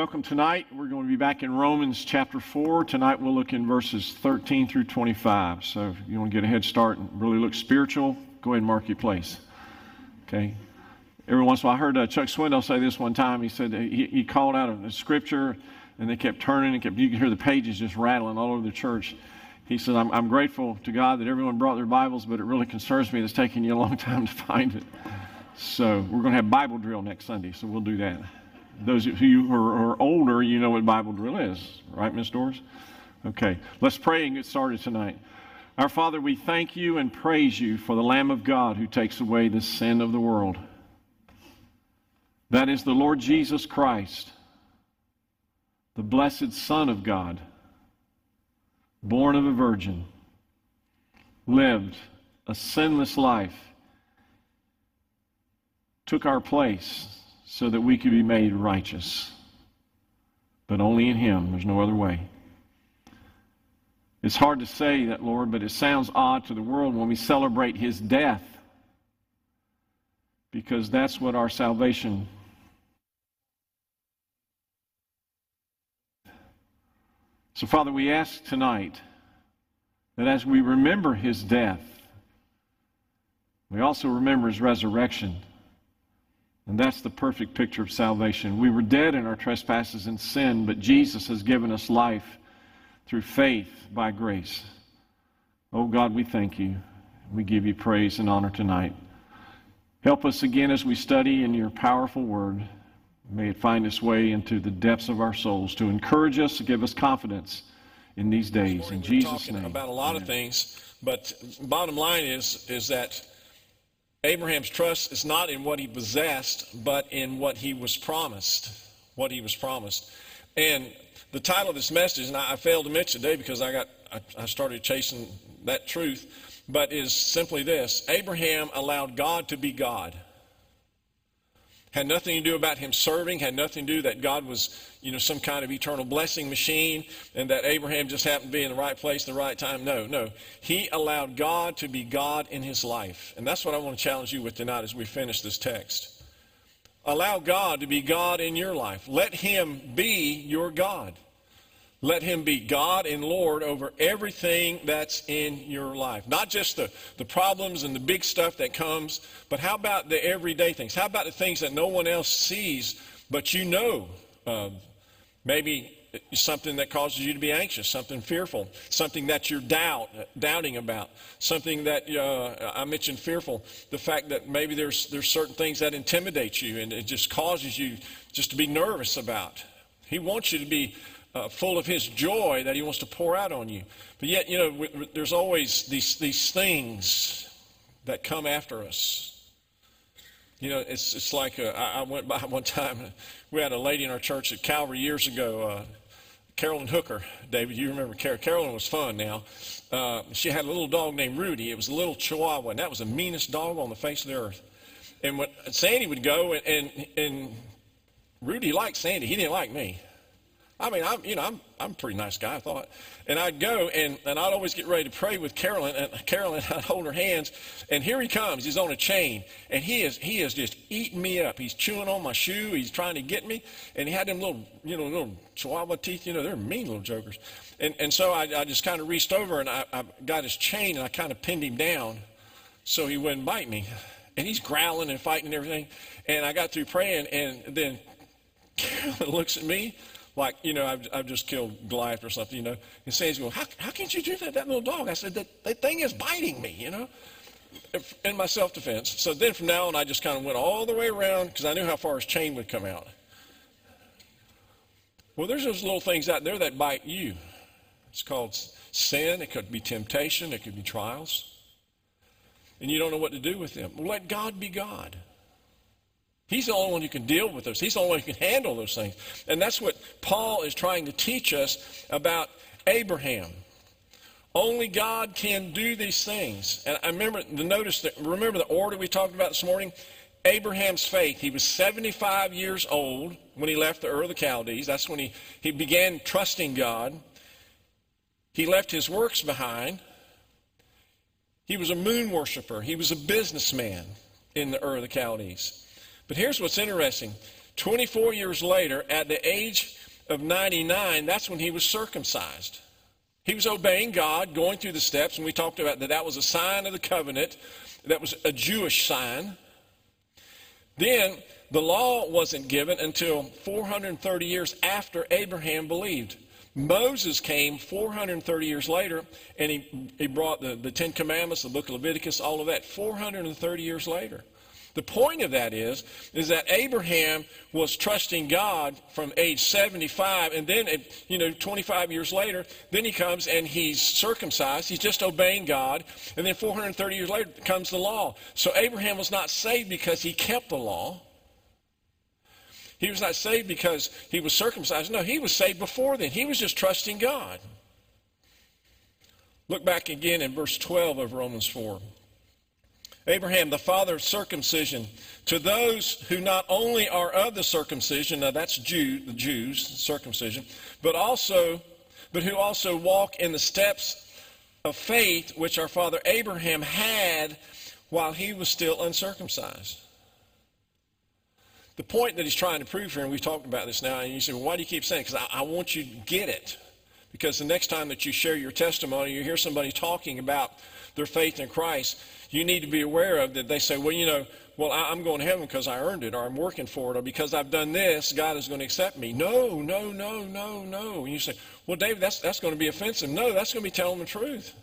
Welcome tonight. We're going to be back in Romans chapter 4. Tonight we'll look in verses 13 through 25. So if you want to get a head start and really look spiritual, go ahead and mark your place. Okay? Every once in a while, I heard uh, Chuck Swindoll say this one time. He said he, he called out a scripture and they kept turning and kept, you could hear the pages just rattling all over the church. He said, I'm, I'm grateful to God that everyone brought their Bibles, but it really concerns me that it's taking you a long time to find it. So we're going to have Bible drill next Sunday, so we'll do that. Those of you who are, older, you know what Bible drill is, right, Miss Doris? Okay, let's pray and get started tonight. Our Father, we thank you and praise you for the Lamb of God who takes away the sin of the world. That is the Lord Jesus Christ, the blessed Son of God, born of a virgin, lived a sinless life, took our place so that we could be made righteous. But only in Him. There's no other way. It's hard to say that, Lord, but it sounds odd to the world when we celebrate His death because that's what our salvation So, Father, we ask tonight that as we remember his death, we also remember his resurrection. And that's the perfect picture of salvation. We were dead in our trespasses and sin, but Jesus has given us life through faith by grace. Oh God, we thank you. We give you praise and honor tonight. Help us again as we study in your powerful word. May it find its way into the depths of our souls to encourage us, to give us confidence in these days. In Jesus' name. About a lot Amen. of things, but bottom line is is that Abraham's trust is not in what he possessed, but in what he was promised. What he was promised. And the title of this message, and I, I failed to mention today because I got I, I started chasing that truth, but is simply this Abraham allowed God to be God had nothing to do about him serving, had nothing to do that God was, you know, some kind of eternal blessing machine and that Abraham just happened to be in the right place at the right time. No, no. He allowed God to be God in his life. And that's what I want to challenge you with tonight as we finish this text. Allow God to be God in your life. Let him be your God. Let him be God and Lord over everything that's in your life. Not just the, the problems and the big stuff that comes, but how about the everyday things? How about the things that no one else sees, but you know? Maybe something that causes you to be anxious, something fearful, something that you're doubt, doubting about, something that uh, I mentioned fearful, the fact that maybe there's, there's certain things that intimidate you and it just causes you just to be nervous about. He wants you to be uh, full of His joy that He wants to pour out on you. But yet, you know, there's always these, these things that come after us. You know, it's, it's like uh, I, I, went by one time, we had a lady in our church at Calvary years ago, uh, Carolyn Hooker. David, you remember Car- Carolyn was fun now. Uh, she had a little dog named Rudy. It was a little chihuahua, and that was the meanest dog on the face of the earth. And when Sandy would go, and, and, and Rudy liked Sandy, he didn't like me. I mean, I'm, you know, I'm, I'm a pretty nice guy, I thought. And I'd go and, and I'd always get ready to pray with Carolyn, and Carolyn, I'd hold her hands, and here he comes. He's on a chain, and he is, he is just eating me up. He's chewing on my shoe. He's trying to get me, and he had them little, you know, little chihuahua teeth. You know, they're mean little jokers. And, and so I, I just kind of reached over, and I, I got his chain, and I kind of pinned him down so he wouldn't bite me. And he's growling and fighting and everything. And I got through praying, and then Carolyn looks at me like, you know, I've, I've just killed Goliath or something, you know. And Sandy's going, how, how can you do that, that little dog? I said, that, that thing is biting me, you know, in my self-defense. So then from now on, I just kind of went all the way around because I knew how far his chain would come out. Well, there's those little things out there that bite you. It's called sin. It could be temptation. It could be trials. And you don't know what to do with them. Well, let God be God. He's the only one who can deal with those. He's the only one who can handle those things. And that's what Paul is trying to teach us about Abraham. Only God can do these things. And I remember the notice that remember the order we talked about this morning? Abraham's faith. He was 75 years old when he left the Ur of the Chaldees. That's when he, he began trusting God. He left his works behind. He was a moon worshiper. He was a businessman in the Ur of the Chaldees. But here's what's interesting 24 years later, at the age of 99, that's when he was circumcised. He was obeying God, going through the steps, and we talked about that that was a sign of the covenant. That was a Jewish sign. Then the law wasn't given until 430 years after Abraham believed. Moses came 430 years later, and he, he brought the, the Ten Commandments, the book of Leviticus, all of that, 430 years later. The point of that is, is that Abraham was trusting God from age 75, and then, you know, 25 years later, then he comes and he's circumcised. He's just obeying God, and then 430 years later comes the law. So Abraham was not saved because he kept the law. He was not saved because he was circumcised. No, he was saved before then. He was just trusting God. Look back again in verse 12 of Romans 4. Abraham, the father of circumcision, to those who not only are of the circumcision, now that's Jew, the Jews, circumcision, but also, but who also walk in the steps of faith which our father Abraham had while he was still uncircumcised. The point that he's trying to prove here, and we've talked about this now, and you say, well, why do you keep saying? Because I, I want you to get it. Because the next time that you share your testimony, you hear somebody talking about their faith in Christ, you need to be aware of that they say, well, you know, well, I'm going to heaven because I earned it, or I'm working for it, or because I've done this, God is going to accept me. No, no, no, no, no. And you say, well, David, that's, that's going to be offensive. No, that's going to be telling the truth.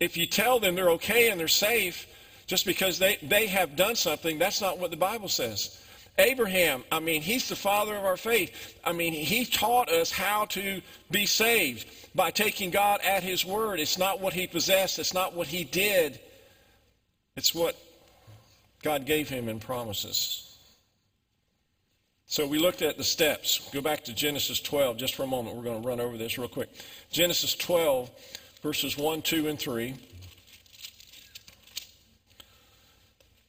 If you tell them they're okay and they're safe just because they, they have done something, that's not what the Bible says. Abraham, I mean, he's the father of our faith. I mean, he taught us how to be saved by taking God at his word. It's not what he possessed, it's not what he did, it's what God gave him in promises. So we looked at the steps. Go back to Genesis 12 just for a moment. We're going to run over this real quick. Genesis 12, verses 1, 2, and 3.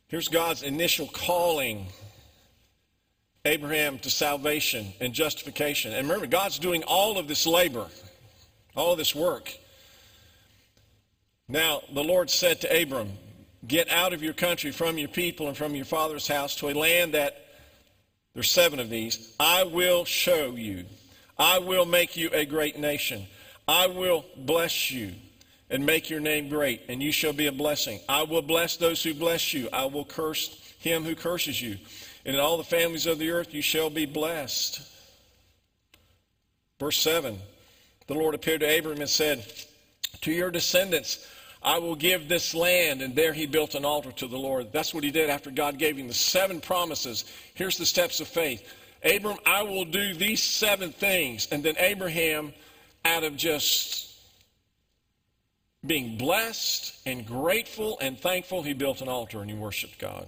Here's God's initial calling Abraham to salvation and justification. And remember, God's doing all of this labor, all this work. Now, the Lord said to Abram, Get out of your country, from your people, and from your father's house to a land that, there's seven of these, I will show you. I will make you a great nation. I will bless you and make your name great, and you shall be a blessing. I will bless those who bless you. I will curse him who curses you and in all the families of the earth you shall be blessed. Verse 7 The Lord appeared to Abram and said, To your descendants I will give this land. And there he built an altar to the Lord. That's what he did after God gave him the seven promises. Here's the steps of faith Abram, I will do these seven things. And then Abraham, out of just being blessed and grateful and thankful, he built an altar and he worshiped God.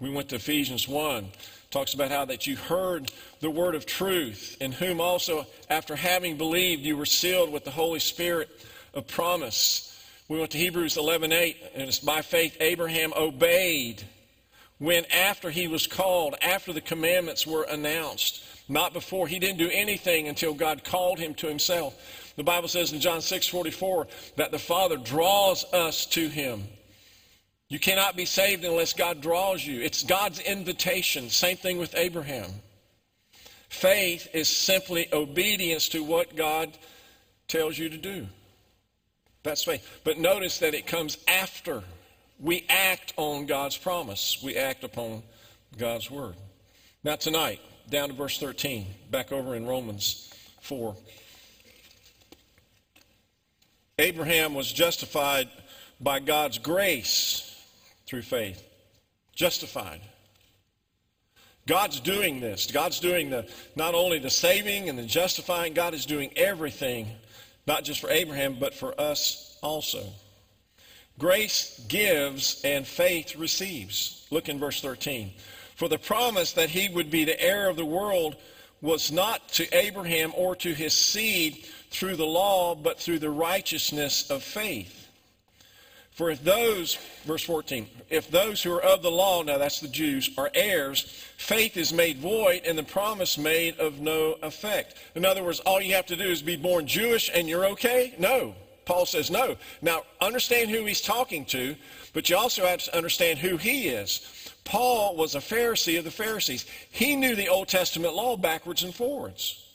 We went to Ephesians 1, talks about how that you heard the word of truth, in whom also, after having believed, you were sealed with the Holy Spirit of promise. We went to Hebrews 11:8, and it's by faith Abraham obeyed when after he was called, after the commandments were announced, not before. He didn't do anything until God called him to himself. The Bible says in John 6:44 that the Father draws us to him. You cannot be saved unless God draws you. It's God's invitation. Same thing with Abraham. Faith is simply obedience to what God tells you to do. That's faith. But notice that it comes after we act on God's promise. We act upon God's word. Now, tonight, down to verse 13, back over in Romans 4. Abraham was justified by God's grace through faith. Justified. God's doing this. God's doing the not only the saving and the justifying, God is doing everything, not just for Abraham, but for us also. Grace gives and faith receives. Look in verse 13. For the promise that he would be the heir of the world was not to Abraham or to his seed through the law, but through the righteousness of faith. For if those, verse 14, if those who are of the law, now that's the Jews, are heirs, faith is made void and the promise made of no effect. In other words, all you have to do is be born Jewish and you're okay? No. Paul says, no. Now, understand who he's talking to, but you also have to understand who he is. Paul was a Pharisee of the Pharisees. He knew the Old Testament law backwards and forwards.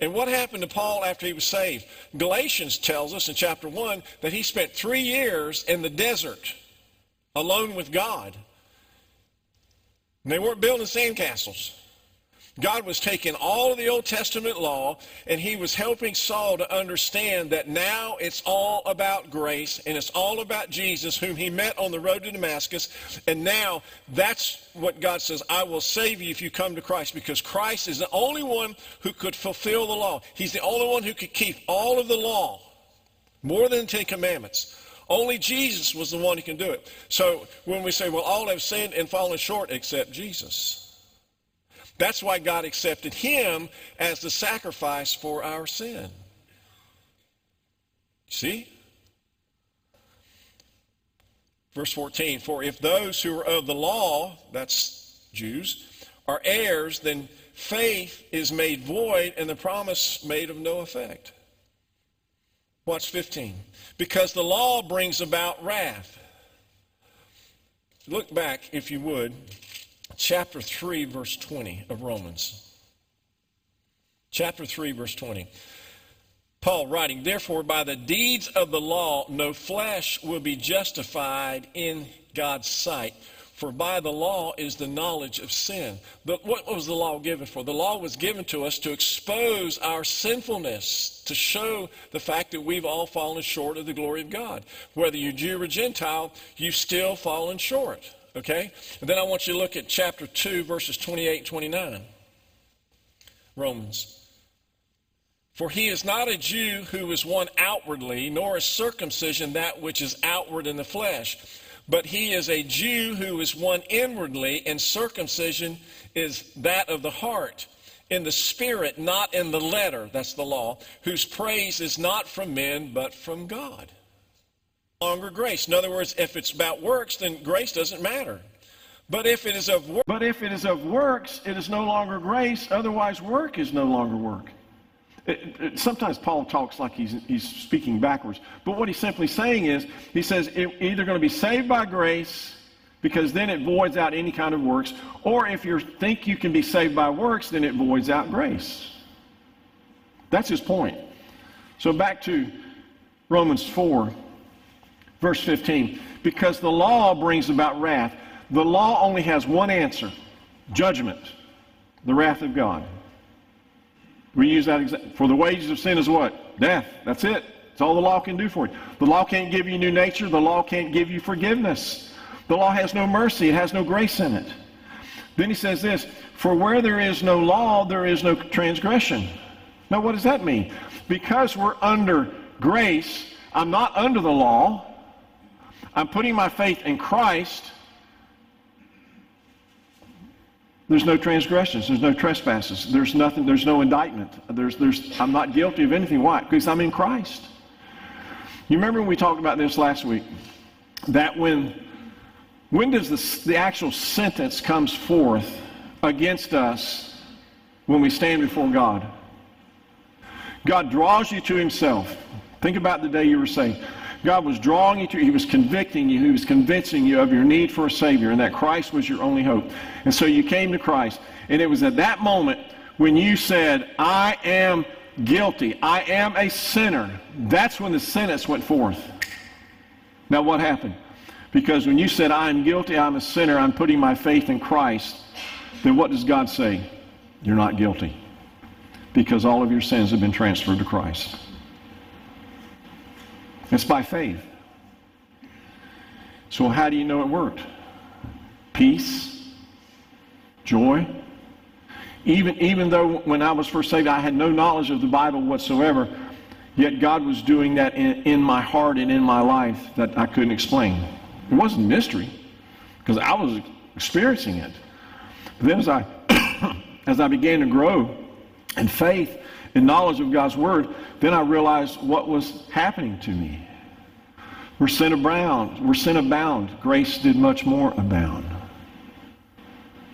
And what happened to Paul after he was saved? Galatians tells us in chapter 1 that he spent three years in the desert alone with God. And they weren't building sandcastles. God was taking all of the Old Testament law and he was helping Saul to understand that now it's all about grace and it's all about Jesus whom he met on the road to Damascus. And now that's what God says, I will save you if you come to Christ because Christ is the only one who could fulfill the law. He's the only one who could keep all of the law, more than the Ten Commandments. Only Jesus was the one who can do it. So when we say, well, all have sinned and fallen short except Jesus. That's why God accepted him as the sacrifice for our sin. See? Verse 14, for if those who are of the law, that's Jews, are heirs, then faith is made void and the promise made of no effect. Watch 15. Because the law brings about wrath. Look back, if you would, chapter 3, verse 20 of Romans. Chapter 3, verse 20. Paul writing, Therefore, by the deeds of the law, no flesh will be justified in God's sight. For by the law is the knowledge of sin. But what was the law given for? The law was given to us to expose our sinfulness, to show the fact that we've all fallen short of the glory of God. Whether you're Jew or Gentile, you've still fallen short. Okay? And then I want you to look at chapter 2, verses 28 and 29. Romans. For he is not a Jew who is one outwardly, nor is circumcision that which is outward in the flesh. But he is a Jew who is one inwardly, and circumcision is that of the heart, in the spirit, not in the letter, that's the law, whose praise is not from men, but from God longer grace. In other words, if it's about works, then grace doesn't matter. But if it is of works, but if it is of works, it is no longer grace. Otherwise, work is no longer work. It, it, sometimes Paul talks like he's, he's speaking backwards. But what he's simply saying is, he says, it, either going to be saved by grace, because then it voids out any kind of works, or if you think you can be saved by works, then it voids out grace. That's his point. So back to Romans 4. Verse 15, because the law brings about wrath. The law only has one answer judgment, the wrath of God. We use that example. For the wages of sin is what? Death. That's it. That's all the law can do for you. The law can't give you new nature. The law can't give you forgiveness. The law has no mercy. It has no grace in it. Then he says this For where there is no law, there is no transgression. Now, what does that mean? Because we're under grace, I'm not under the law. I'm putting my faith in Christ, there's no transgressions, there's no trespasses, there's nothing, there's no indictment. There's, there's, I'm not guilty of anything. Why? Because I'm in Christ. You remember when we talked about this last week? That when, when does the, the actual sentence comes forth against us when we stand before God? God draws you to himself. Think about the day you were saved. God was drawing you to, He was convicting you, He was convincing you of your need for a Savior and that Christ was your only hope. And so you came to Christ. And it was at that moment when you said, I am guilty, I am a sinner. That's when the sentence went forth. Now, what happened? Because when you said, I am guilty, I'm a sinner, I'm putting my faith in Christ, then what does God say? You're not guilty. Because all of your sins have been transferred to Christ. It's by faith. So, how do you know it worked? Peace, joy. Even, even though when I was first saved, I had no knowledge of the Bible whatsoever, yet God was doing that in, in my heart and in my life that I couldn't explain. It wasn't mystery because I was experiencing it. But then as I, as I began to grow in faith, in knowledge of God's Word, then I realized what was happening to me. Where sin abound, where sin abound, grace did much more abound.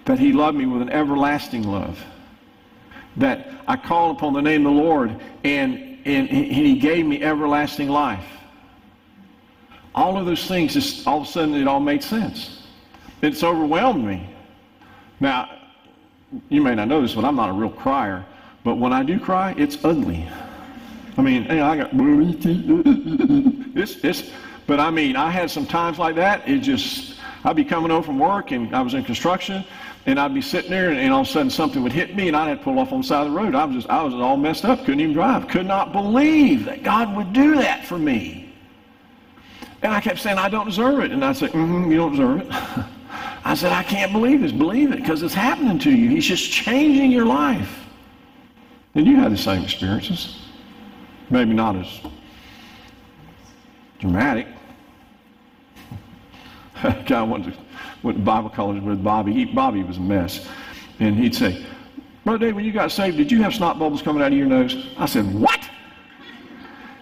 That He loved me with an everlasting love. That I called upon the name of the Lord, and and he gave me everlasting life. All of those things, just all of a sudden, it all made sense. It's overwhelmed me. Now, you may not know this, but I'm not a real crier. But when I do cry, it's ugly. I mean, hey, I got it's, it's, but I mean, I had some times like that. It just, I'd be coming home from work and I was in construction and I'd be sitting there and, and all of a sudden something would hit me and I'd have to pull off on the side of the road. I was just, I was all messed up, couldn't even drive. Could not believe that God would do that for me. And I kept saying, I don't deserve it. And I'd say, mm-hmm, you don't deserve it. I said, I can't believe this. Believe it because it's happening to you. He's just changing your life. And you had the same experiences. Maybe not as dramatic. guy went to, went to Bible college with Bobby. He, Bobby was a mess. And he'd say, Brother Dave, when you got saved, did you have snot bubbles coming out of your nose? I said, What?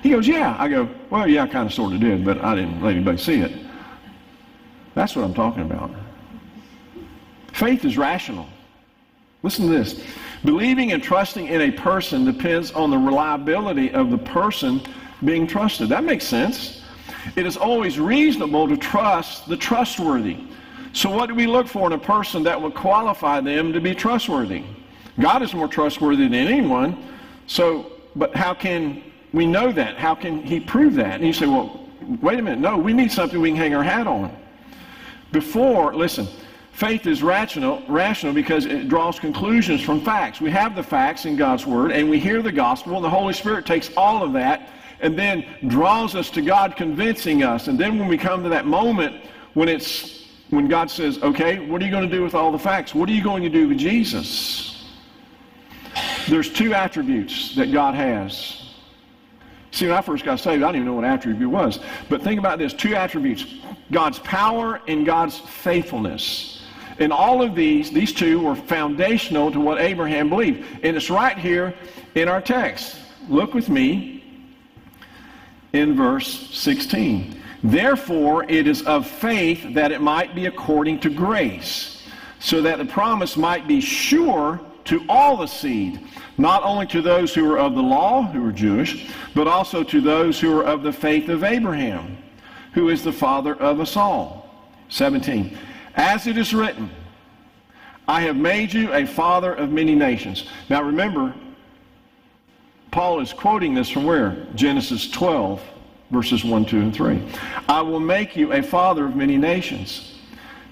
He goes, Yeah. I go, Well, yeah, I kind of sort of did, but I didn't let anybody see it. That's what I'm talking about. Faith is rational. Listen to this. Believing and trusting in a person depends on the reliability of the person being trusted. That makes sense. It is always reasonable to trust the trustworthy. So, what do we look for in a person that would qualify them to be trustworthy? God is more trustworthy than anyone. So, but how can we know that? How can He prove that? And you say, well, wait a minute. No, we need something we can hang our hat on. Before, listen, Faith is rational, rational because it draws conclusions from facts. We have the facts in God's Word, and we hear the gospel, and the Holy Spirit takes all of that and then draws us to God, convincing us. And then when we come to that moment when it's when God says, okay, what are you going to do with all the facts? What are you going to do with Jesus? There's two attributes that God has. See, when I first got saved, I didn't even know what attribute was. But think about this two attributes God's power and God's faithfulness. And all of these, these two were foundational to what Abraham believed. And it's right here in our text. Look with me in verse 16. Therefore, it is of faith that it might be according to grace, so that the promise might be sure to all the seed, not only to those who are of the law, who are Jewish, but also to those who are of the faith of Abraham, who is the father of us all. 17. As it is written, I have made you a father of many nations. Now remember, Paul is quoting this from where? Genesis 12, verses 1, 2, and 3. I will make you a father of many nations.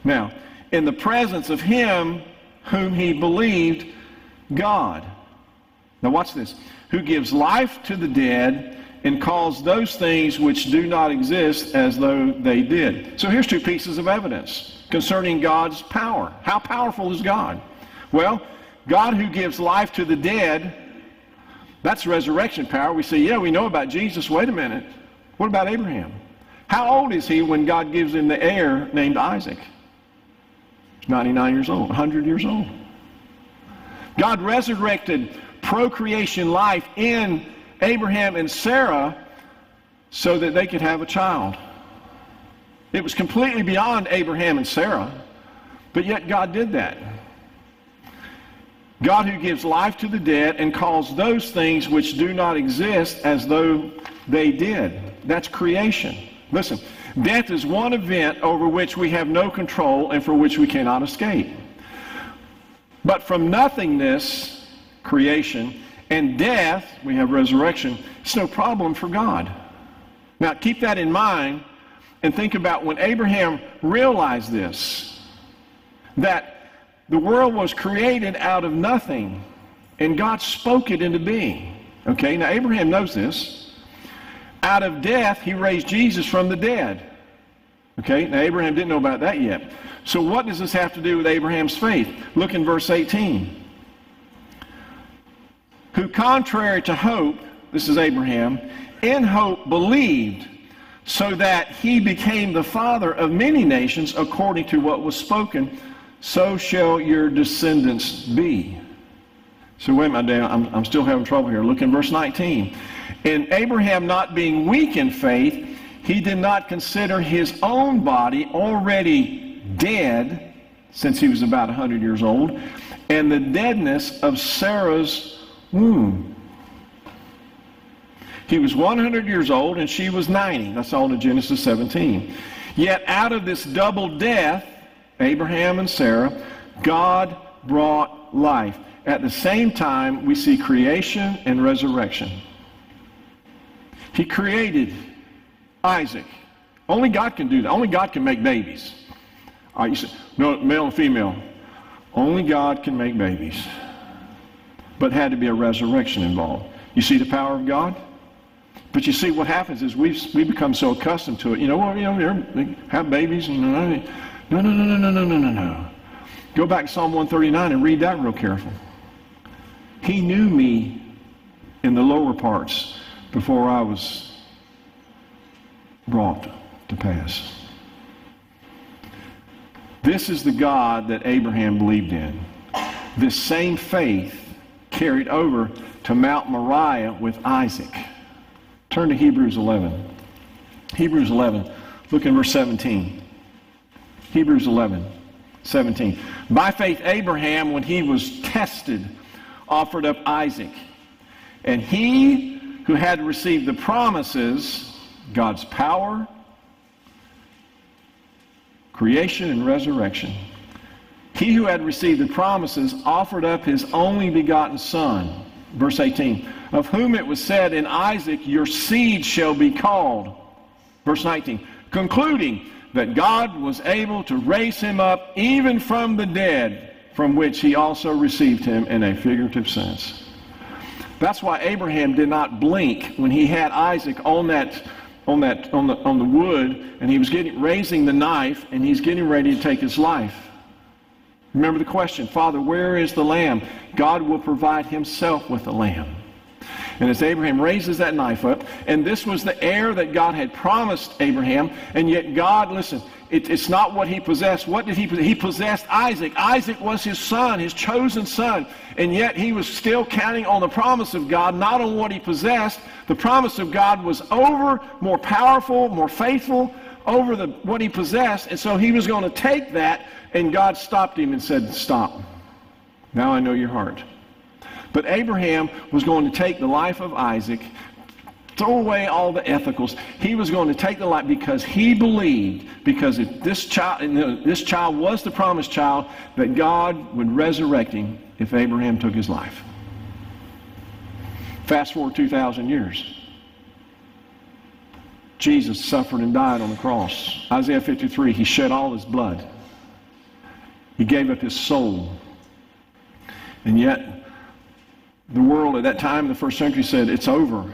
Now, in the presence of him whom he believed, God. Now watch this. Who gives life to the dead and calls those things which do not exist as though they did. So here's two pieces of evidence concerning God's power. How powerful is God? Well, God who gives life to the dead, that's resurrection power. We say, yeah, we know about Jesus. Wait a minute. What about Abraham? How old is he when God gives him the heir named Isaac? 99 years old, 100 years old. God resurrected procreation life in Abraham and Sarah so that they could have a child. It was completely beyond Abraham and Sarah, but yet God did that. God who gives life to the dead and calls those things which do not exist as though they did. That's creation. Listen, death is one event over which we have no control and for which we cannot escape. But from nothingness, creation, and death, we have resurrection, it's no problem for God. Now keep that in mind and think about when Abraham realized this, that the world was created out of nothing and God spoke it into being. Okay, now Abraham knows this. Out of death, he raised Jesus from the dead. Okay, now Abraham didn't know about that yet. So what does this have to do with Abraham's faith? Look in verse 18. Who contrary to hope, this is Abraham, in hope believed so that he became the father of many nations according to what was spoken, so shall your descendants be. So wait a minute, I'm, I'm still having trouble here. Look in verse 19. And Abraham not being weak in faith, he did not consider his own body already dead, since he was about 100 years old, and the deadness of Sarah's womb. He was 100 years old and she was 90. That's all in Genesis 17. Yet out of this double death, Abraham and Sarah, God brought life. At the same time, we see creation and resurrection. He created Isaac. Only God can do that. Only God can make babies. All right, you say, no, male and female. Only God can make babies. But had to be a resurrection involved. You see the power of God? But you see what happens is we we become so accustomed to it. You know, well, you know, have babies and uh, no, no, no, no, no, no, no, no, no. Go back to Psalm 139 and read that real careful. He knew me in the lower parts before I was brought to pass. This is the God that Abraham believed in. This same faith carried over to Mount Moriah with Isaac. Turn to Hebrews 11. Hebrews 11, look in verse 17. Hebrews 11, 17. By faith, Abraham, when he was tested, offered up Isaac. And he who had received the promises, God's power, creation, and resurrection, he who had received the promises offered up his only begotten Son. Verse 18, of whom it was said, In Isaac your seed shall be called. Verse 19, concluding that God was able to raise him up even from the dead, from which he also received him in a figurative sense. That's why Abraham did not blink when he had Isaac on that on that on the on the wood and he was getting raising the knife and he's getting ready to take his life. Remember the question, Father, where is the lamb? God will provide himself with the lamb. And as Abraham raises that knife up, and this was the heir that God had promised Abraham, and yet God, listen, it, it's not what he possessed. What did he possess? He possessed Isaac. Isaac was his son, his chosen son, and yet he was still counting on the promise of God, not on what he possessed. The promise of God was over, more powerful, more faithful, over the, what he possessed, and so he was going to take that, and God stopped him and said, Stop. Now I know your heart. But Abraham was going to take the life of Isaac, throw away all the ethicals. He was going to take the life because he believed, because if this child, this child was the promised child, that God would resurrect him if Abraham took his life. Fast forward 2,000 years. Jesus suffered and died on the cross. Isaiah 53, he shed all his blood. He gave up his soul. And yet, the world at that time in the first century said, It's over.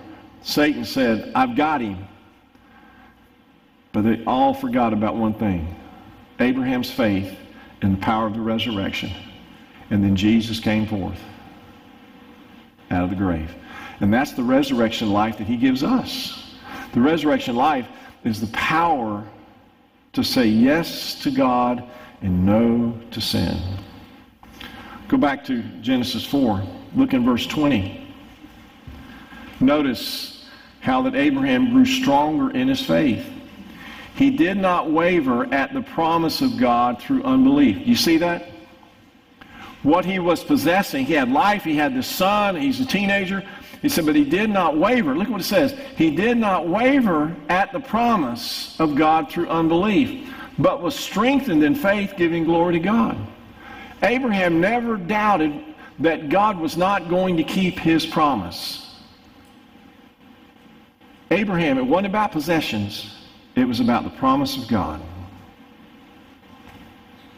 Satan said, I've got him. But they all forgot about one thing Abraham's faith and the power of the resurrection. And then Jesus came forth out of the grave. And that's the resurrection life that he gives us. The resurrection life is the power to say yes to God and no to sin. Go back to Genesis 4. Look in verse 20. Notice how that Abraham grew stronger in his faith. He did not waver at the promise of God through unbelief. You see that? What he was possessing, he had life, he had the son, he's a teenager. He said, but he did not waver. Look what it says. He did not waver at the promise of God through unbelief, but was strengthened in faith, giving glory to God. Abraham never doubted that God was not going to keep his promise. Abraham, it wasn't about possessions, it was about the promise of God.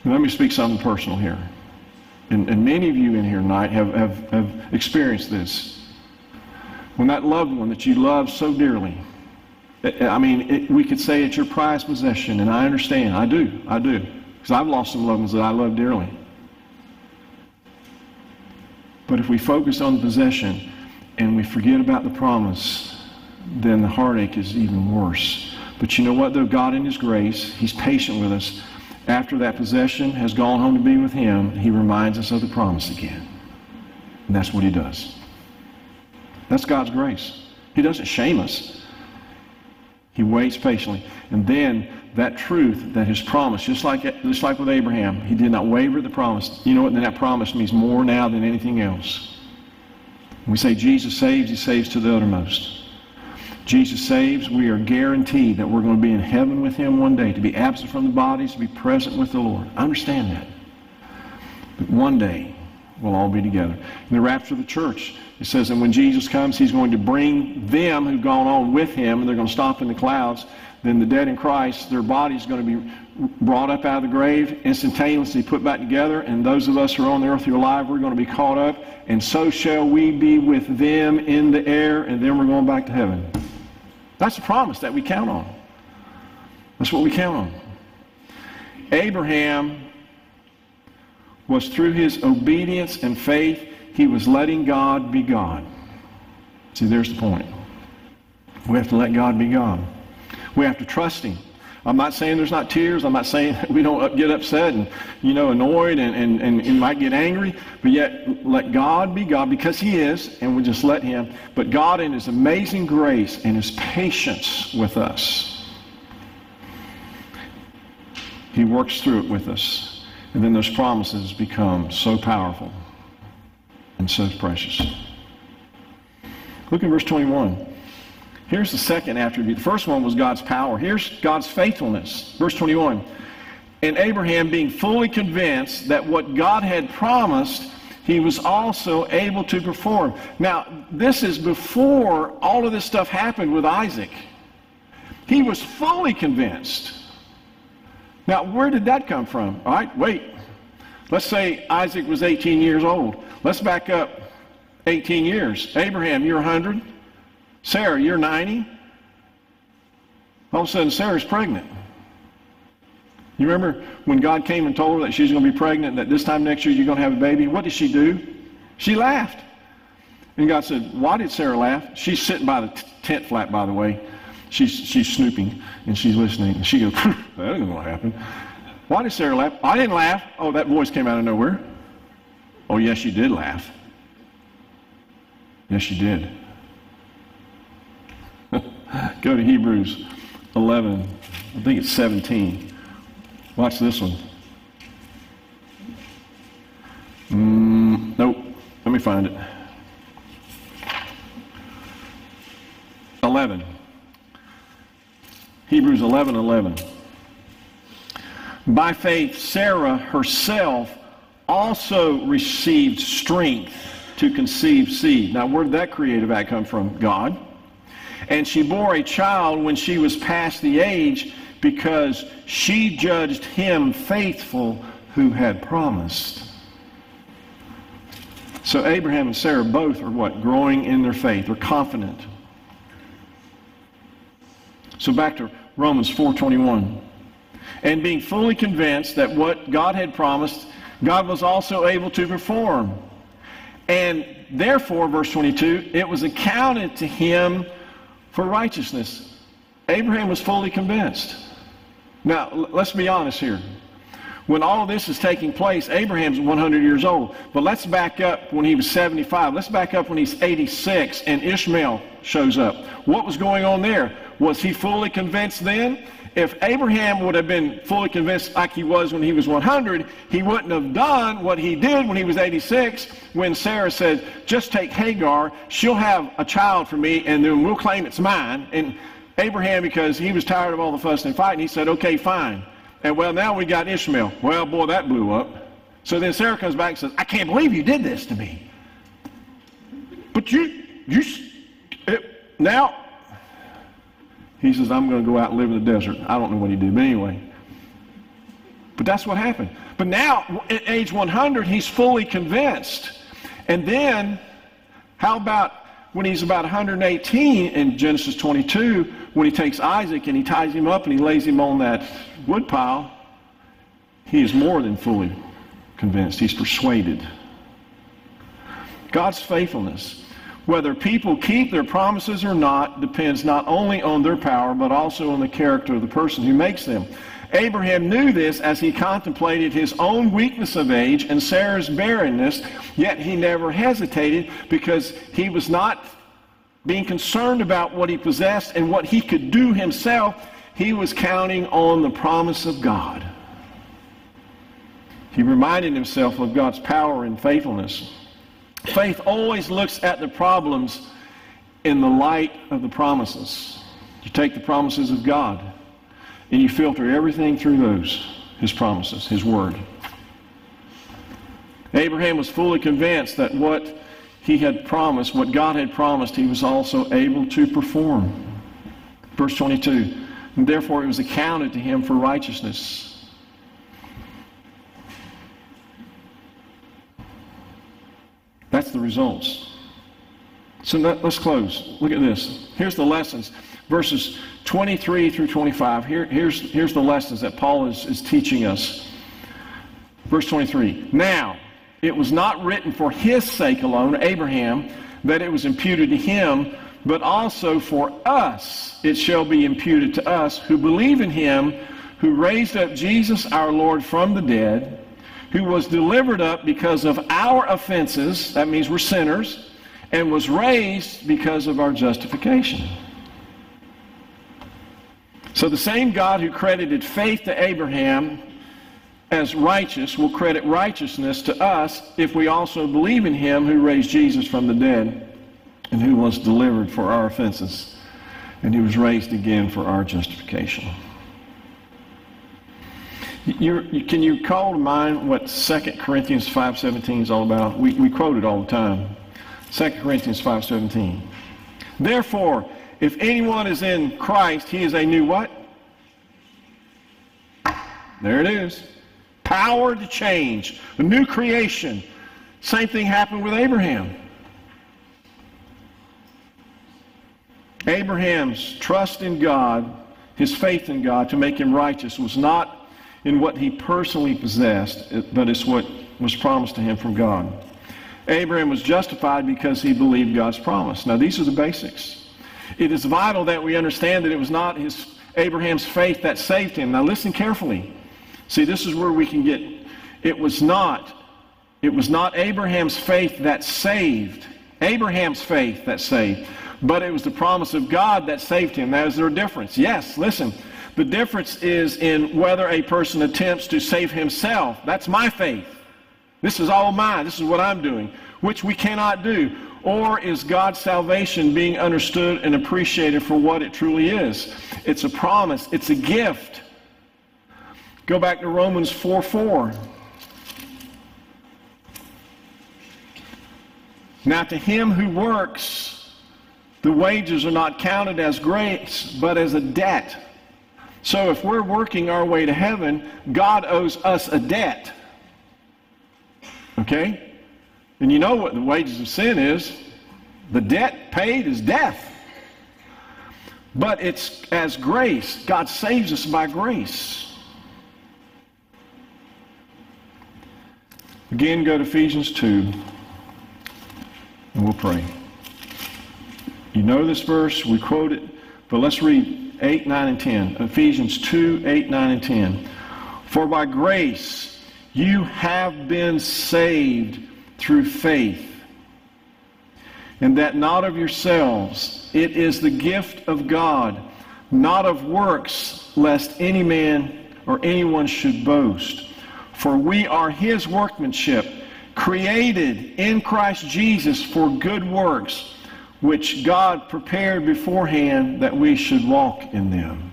Let me speak something personal here. And, and many of you in here tonight have, have, have experienced this. When that loved one that you love so dearly, I mean, it, we could say it's your prized possession, and I understand. I do. I do. Because I've lost some loved ones that I love dearly. But if we focus on the possession and we forget about the promise, then the heartache is even worse. But you know what, though? God, in His grace, He's patient with us. After that possession has gone home to be with Him, He reminds us of the promise again. And that's what He does. That's God's grace. He doesn't shame us. He waits patiently. And then that truth that his promise, just like, just like with Abraham, he did not waver the promise. You know what? Then that promise means more now than anything else. When we say Jesus saves, he saves to the uttermost. Jesus saves, we are guaranteed that we're going to be in heaven with him one day, to be absent from the bodies, to be present with the Lord. Understand that. But one day, we'll all be together. In the rapture of the church, it says, and when Jesus comes, he's going to bring them who've gone on with him, and they're going to stop in the clouds. Then the dead in Christ, their body's going to be brought up out of the grave, instantaneously put back together, and those of us who are on the earth who are alive, we're going to be caught up, and so shall we be with them in the air, and then we're going back to heaven. That's a promise that we count on. That's what we count on. Abraham was through his obedience and faith, he was letting God be God. See, there's the point. We have to let God be God. We have to trust him. I'm not saying there's not tears. I'm not saying we don't get upset and, you know, annoyed and, and, and, and might get angry. But yet, let God be God because he is, and we just let him. But God in his amazing grace and his patience with us, he works through it with us. And then those promises become so powerful and so precious. Look at verse 21. Here's the second attribute. The first one was God's power. Here's God's faithfulness. Verse 21. And Abraham, being fully convinced that what God had promised, he was also able to perform. Now, this is before all of this stuff happened with Isaac. He was fully convinced. Now, where did that come from? All right, wait. Let's say Isaac was 18 years old. Let's back up 18 years. Abraham, you're 100. Sarah, you're 90. All of a sudden, Sarah's pregnant. You remember when God came and told her that she's going to be pregnant, that this time next year you're going to have a baby? What did she do? She laughed. And God said, Why did Sarah laugh? She's sitting by the tent flap, by the way. She's, she's snooping and she's listening. And she goes, That ain't going to happen. Why did Sarah laugh? I didn't laugh. Oh, that voice came out of nowhere. Oh, yes, you did laugh. Yes, you did. Go to Hebrews 11. I think it's 17. Watch this one. Mm, nope. Let me find it. 11. Hebrews 11 11. By faith, Sarah herself also received strength to conceive seed. Now, where did that creative act come from? God. And she bore a child when she was past the age because she judged him faithful who had promised. So Abraham and Sarah both are what? Growing in their faith. They're confident. So back to Romans 4:21. And being fully convinced that what God had promised, God was also able to perform. And therefore, verse 22, it was accounted to him for righteousness. Abraham was fully convinced. Now, let's be honest here. When all this is taking place, Abraham's 100 years old. But let's back up when he was 75. Let's back up when he's 86 and Ishmael shows up. What was going on there? Was he fully convinced then? if Abraham would have been fully convinced like he was when he was 100, he wouldn't have done what he did when he was 86 when Sarah said, just take Hagar, she'll have a child for me, and then we'll claim it's mine. And Abraham, because he was tired of all the fuss and fighting, he said, okay, fine. And well, now we got Ishmael. Well, boy, that blew up. So then Sarah comes back and says, I can't believe you did this to me. But you, you, it, now he says, I'm going to go out and live in the desert. I don't know what he did, but anyway. But that's what happened. But now, at age 100, he's fully convinced. And then, how about when he's about 118 in Genesis 22, when he takes Isaac and he ties him up and he lays him on that woodpile? He is more than fully convinced. He's persuaded. God's faithfulness whether people keep their promises or not depends not only on their power, but also on the character of the person who makes them. Abraham knew this as he contemplated his own weakness of age and Sarah's barrenness, yet he never hesitated because he was not being concerned about what he possessed and what he could do himself. He was counting on the promise of God. He reminded himself of God's power and faithfulness. Faith always looks at the problems in the light of the promises. You take the promises of God and you filter everything through those, his promises, his word. Abraham was fully convinced that what he had promised, what God had promised, he was also able to perform. Verse 22 And therefore it was accounted to him for righteousness. That's the results. So let's close. Look at this. Here's the lessons. Verses 23 through 25. Here, here's, here's the lessons that Paul is, is teaching us. Verse 23. Now, it was not written for his sake alone, Abraham, that it was imputed to him, but also for us it shall be imputed to us who believe in him who raised up Jesus our Lord from the dead, who was delivered up because of our offenses, that means we're sinners, and was raised because of our justification. So the same God who credited faith to Abraham as righteous will credit righteousness to us if we also believe in him who raised Jesus from the dead and who was delivered for our offenses and he was raised again for our justification. You, can you call to mind what 2 Corinthians 5.17 is all about? We, we quote it all the time. 2 Corinthians 5.17. Therefore, if anyone is in Christ, he is a new what? There it is power to change, a new creation. Same thing happened with Abraham. Abraham's trust in God, his faith in God to make him righteous, was not in what he personally possessed, but it's what was promised to him from God. Abraham was justified because he believed God's promise. Now, these are the basics. It is vital that we understand that it was not his Abraham's faith that saved him. Now, listen carefully. See, this is where we can get it was not it was not Abraham's faith that saved. Abraham's faith that saved, but it was the promise of God that saved him. Now, is there a difference? Yes, listen. The difference is in whether a person attempts to save himself. That's my faith. This is all mine. This is what I'm doing, which we cannot do. Or is God's salvation being understood and appreciated for what it truly is? It's a promise, it's a gift. Go back to Romans 4 4. Now, to him who works, the wages are not counted as grace, but as a debt. So, if we're working our way to heaven, God owes us a debt. Okay? And you know what the wages of sin is the debt paid is death. But it's as grace. God saves us by grace. Again, go to Ephesians 2, and we'll pray. You know this verse, we quote it, but let's read 8, 9, and 10. Ephesians 2, 8, 9, and 10. For by grace you have been saved through faith, and that not of yourselves. It is the gift of God, not of works, lest any man or anyone should boast. For we are his workmanship, created in Christ Jesus for good works, which God prepared beforehand that we should walk in them.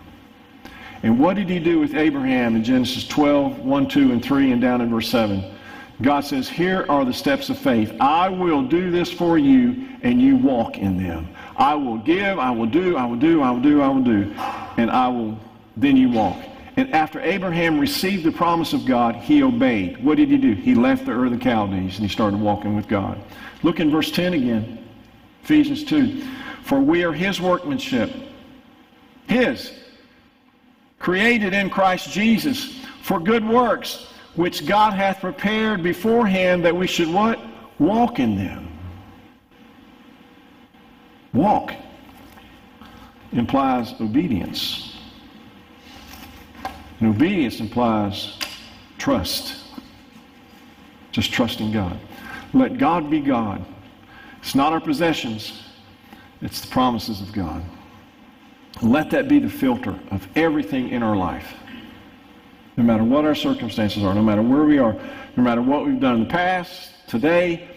And what did he do with Abraham in Genesis 12, 1, 2, and 3, and down in verse 7? God says, Here are the steps of faith. I will do this for you, and you walk in them. I will give, I will do, I will do, I will do, I will do, and I will, then you walk. And after Abraham received the promise of God, he obeyed. What did he do? He left the Ur of the Chaldees and he started walking with God. Look in verse 10 again. Ephesians 2. For we are his workmanship. His. Created in Christ Jesus for good works, which God hath prepared beforehand that we should what? Walk in them. Walk implies obedience. And obedience implies trust. Just trusting God. Let God be God. It's not our possessions, it's the promises of God. Let that be the filter of everything in our life. No matter what our circumstances are, no matter where we are, no matter what we've done in the past, today,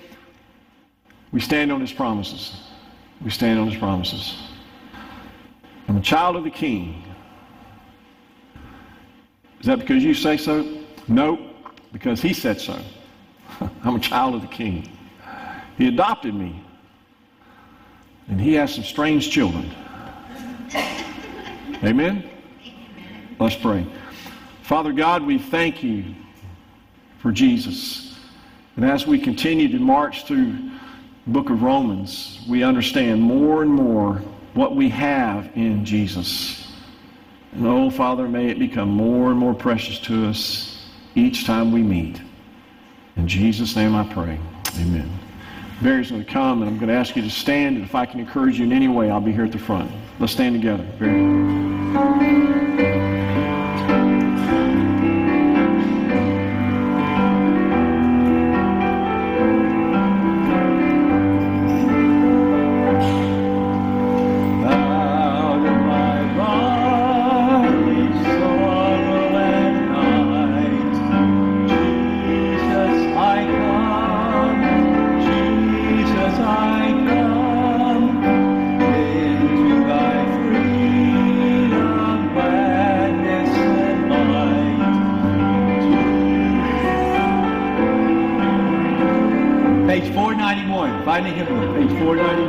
we stand on His promises. We stand on his promises. I'm a child of the king. Is that because you say so? No, because he said so. I'm a child of the king. He adopted me. And he has some strange children. Amen? Let's pray. Father God, we thank you for Jesus. And as we continue to march through the book of Romans, we understand more and more what we have in Jesus. And oh, Father, may it become more and more precious to us each time we meet. In Jesus' name I pray. Amen. Barry's going to come, and I'm going to ask you to stand. And if I can encourage you in any way, I'll be here at the front. Let's stand together. Barry. Finding him, 491. 491.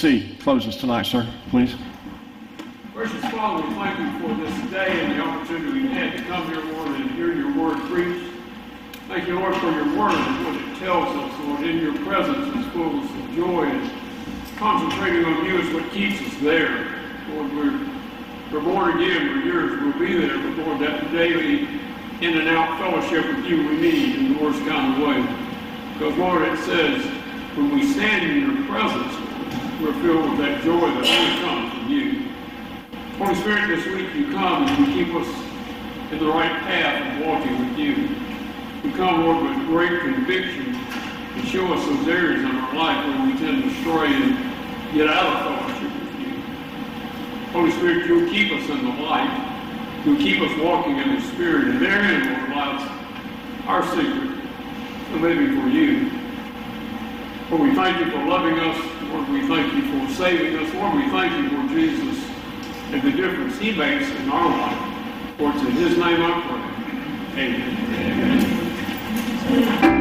Brother J.C., close us tonight, sir, please. Gracious Father, we thank you for this day and the opportunity we had to come here, Lord, and hear your word preached. Thank you, Lord, for your word and what it tells us, Lord. In your presence is fullness of joy, and concentrating on you is what keeps us there. Lord, we're, we're born again, we're yours, we'll be there, but Lord, that daily in and out fellowship with you we need in the worst kind of way. Because, Lord, it says, when we stand in your presence, we're filled with that joy that only comes from you. Holy Spirit, this week you come and you keep us in the right path of walking with you. You come, Lord, with great conviction and show us those areas in our life where we tend to stray and get out of fellowship with you. Holy Spirit, you'll keep us in the light. You'll keep us walking in the Spirit. And therein, Lord, lies our secret, and maybe for you. Lord, we thank you for loving us. Lord, we thank you for saving us. Lord, we thank you for Jesus and the difference he makes in our life. For it's in his name I pray. Amen.